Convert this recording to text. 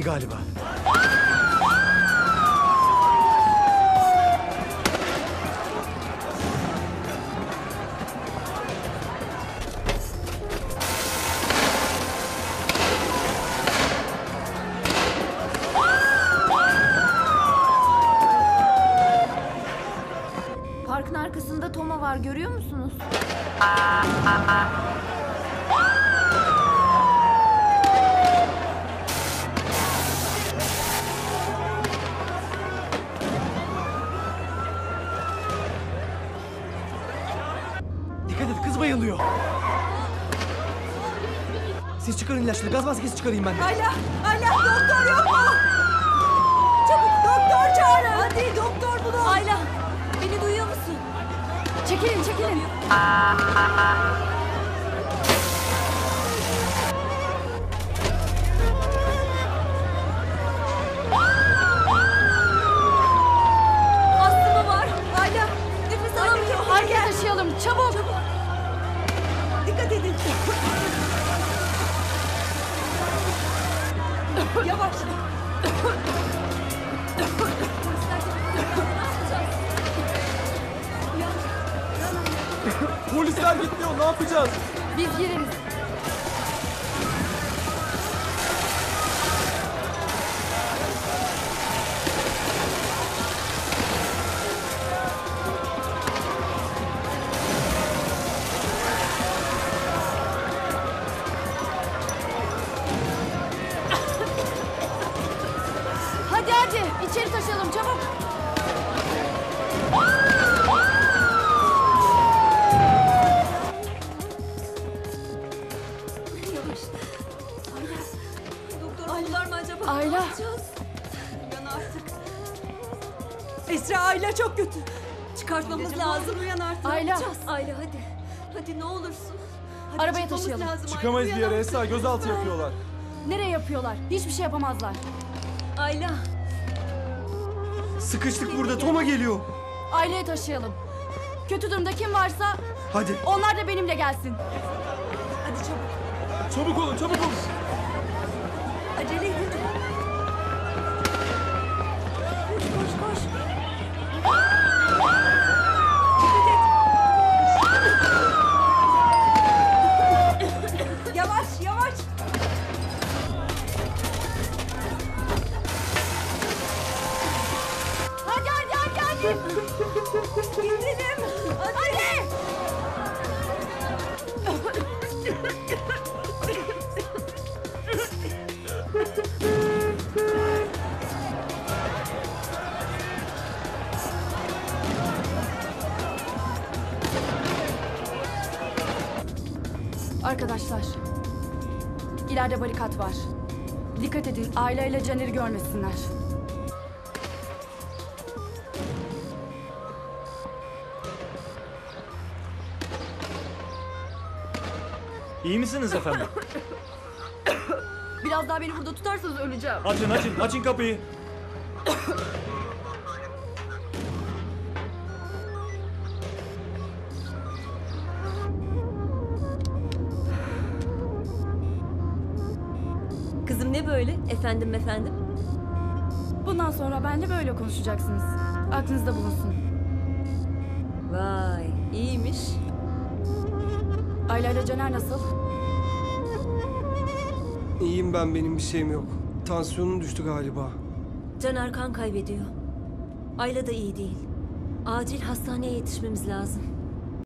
galiba. Parkın arkasında Toma var görüyor musunuz? Bayılıyor. Siz çıkarın ilaçları. Gaz maskesi çıkarayım ben. de. Ayla! Doktor yok mu? Çabuk doktor çağırın! Hadi doktor bulun! Ayla! Beni duyuyor musun? Çekilin çekilin! Astımı var. Ayla! Nefes alamıyor. Arkaya taşıyalım çabuk. Polisler gitmiyor. Ne yapacağız? Biz gireriz. İçeri taşıyalım çabuk. Yavaş. Ayla. Doktor buldular mı acaba? Ayla. Ne yapacağız? Uyan artık. Esra Ayla çok kötü. Çıkartmamız lazım. Uyan artık. Ayla. Ayla hadi. Hadi ne olursun. Hadi Arabaya çıkmamız taşıyalım. lazım. Ayla, Çıkamayız bir uyan yere artık. Esra. Gözaltı yapıyorlar. Nereye yapıyorlar? Hiçbir şey yapamazlar. Ayla. Sıkıştık burada. Toma geliyor. Aileye taşıyalım. Kötü durumda kim varsa Hadi. onlar da benimle gelsin. Hadi çabuk. Çabuk olun. Çabuk olun. Acele edin. Gidelim. Hadi. Arkadaşlar. ileride barikat var. Dikkat edin aileyle Caner'i görmesinler. İyi misiniz efendim? Biraz daha beni burada tutarsanız öleceğim. Açın açın açın kapıyı. Kızım ne böyle? Efendim efendim? Bundan sonra benimle böyle konuşacaksınız. Aklınızda bulunsun. Ayla ile Caner nasıl? İyiyim ben benim bir şeyim yok. Tansiyonum düştü galiba. Caner kan kaybediyor. Ayla da iyi değil. Acil hastaneye yetişmemiz lazım.